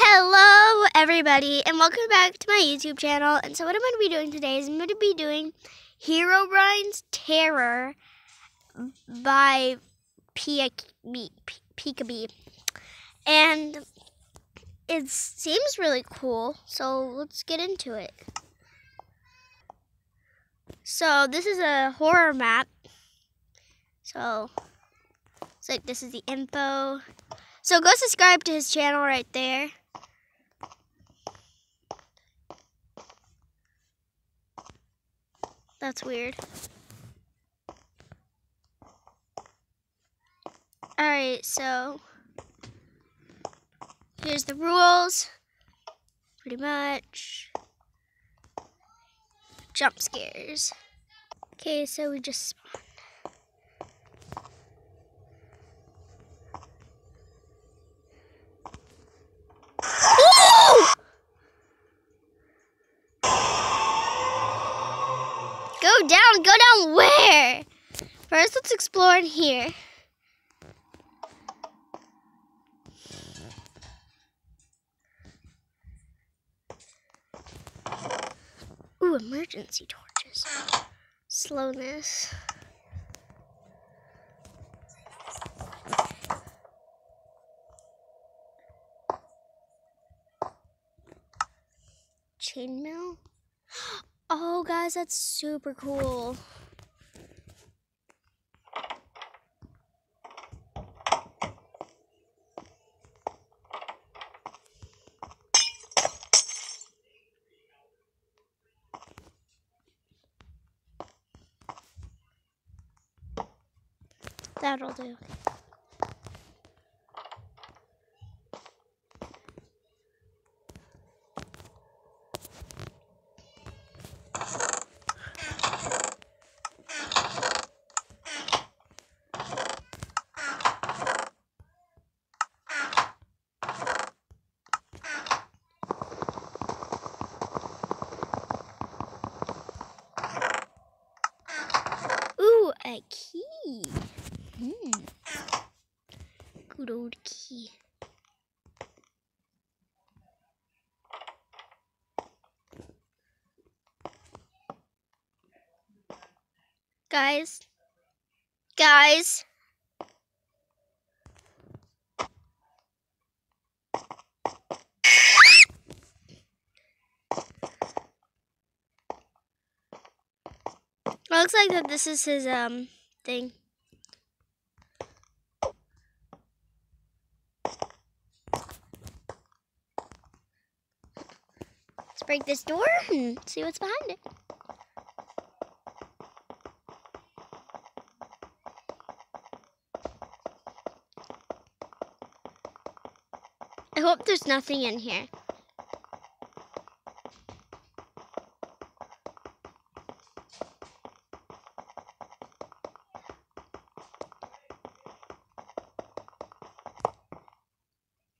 Hello, everybody, and welcome back to my YouTube channel. And so, what I'm going to be doing today is I'm going to be doing Herobrine's Terror by Peekabee. And it seems really cool, so let's get into it. So, this is a horror map. So, it's like this is the info. So, go subscribe to his channel right there. That's weird. Alright, so here's the rules. Pretty much. Jump scares. Okay, so we just spawn. Go down, go down where? First, let's explore in here. Ooh, emergency torches. Slowness. Chainmail? Oh, guys, that's super cool. That'll do. Ooh, a key. Hmm. Good key. Guys. Guys. It looks like that this is his um thing. Break this door and see what's behind it. I hope there's nothing in here.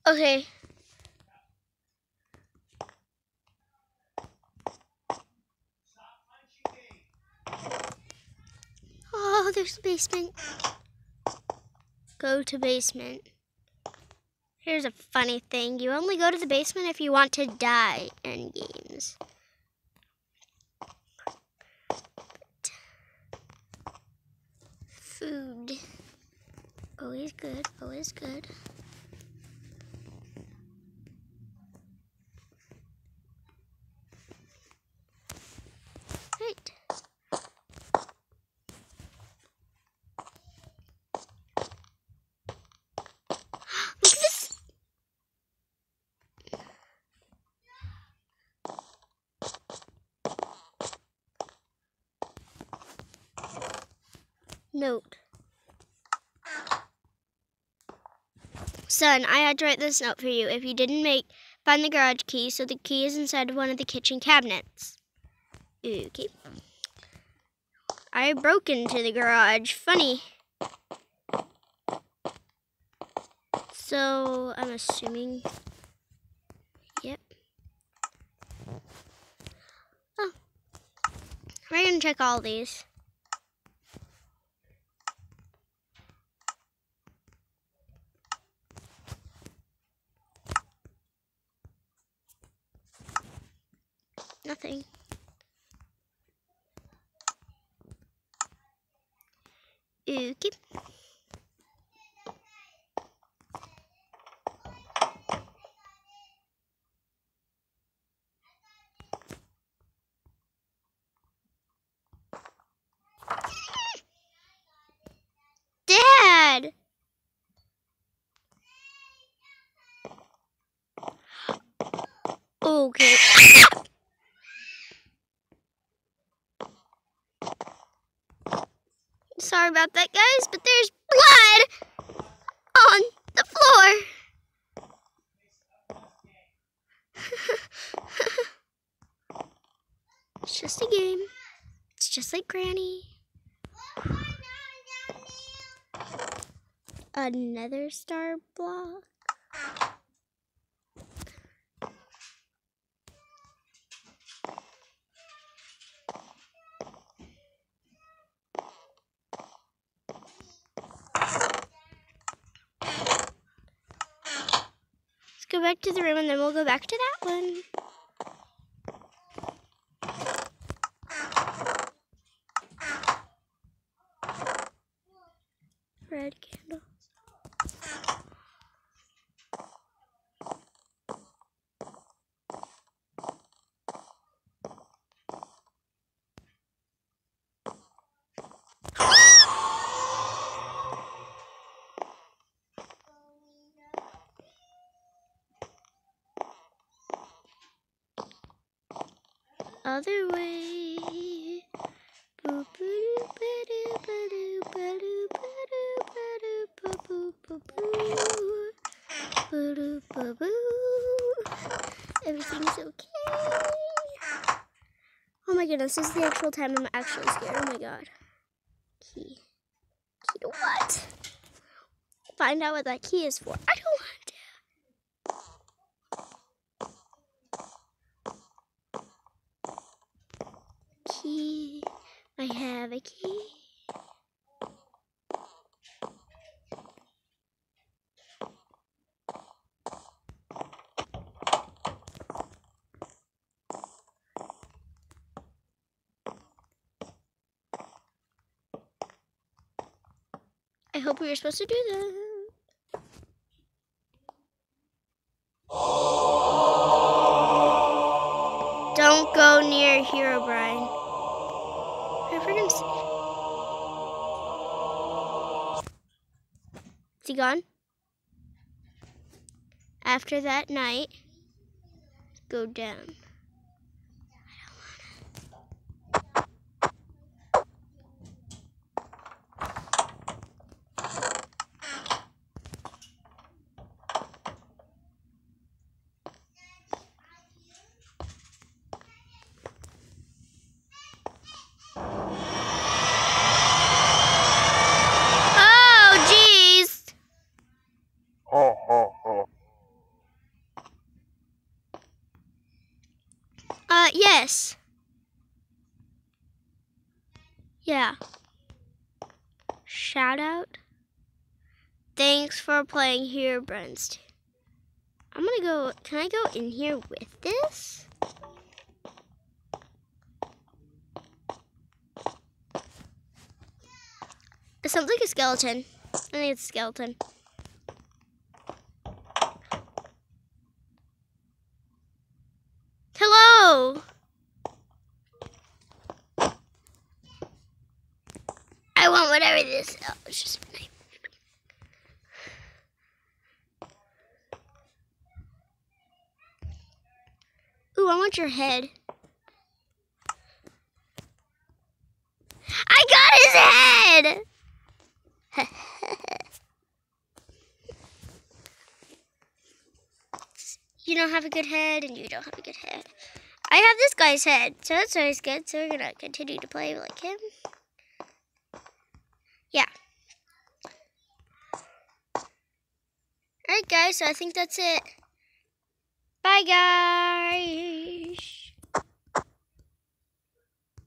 Okay. A basement. Go to basement. Here's a funny thing. You only go to the basement if you want to die in games. Food. Always good, always good. Right. Look at this. Note. Son, I had to write this note for you. If you didn't make, find the garage key, so the key is inside of one of the kitchen cabinets. Okay. I broke into the garage. Funny. So, I'm assuming. Yep. Oh. We're going to check all these. Nothing. Okay. Dad! Okay. Sorry about that, guys, but there's blood on the floor. it's just a game. It's just like Granny. Another star block. Go back to the room and then we'll go back to that one. Ba-boo. Everything's okay. Oh my goodness, this is the actual time I'm actually scared. Oh my god. Key. Key to what? Find out what that key is for. I don't Key. I have a key. I hope we were supposed to do that. Don't go near Herobrine. Gone? After that night, go down. Yeah. Shout out. Thanks for playing Herobrine. I'm gonna go. Can I go in here with this? It sounds like a skeleton. I think it's a skeleton. Hello. Want whatever this. Oh, it's just a knife. Ooh, I want your head. I got his head. you don't have a good head, and you don't have a good head. I have this guy's head, so that's always good. So we're gonna continue to play like him. Yeah. Alright guys, so I think that's it. Bye guys.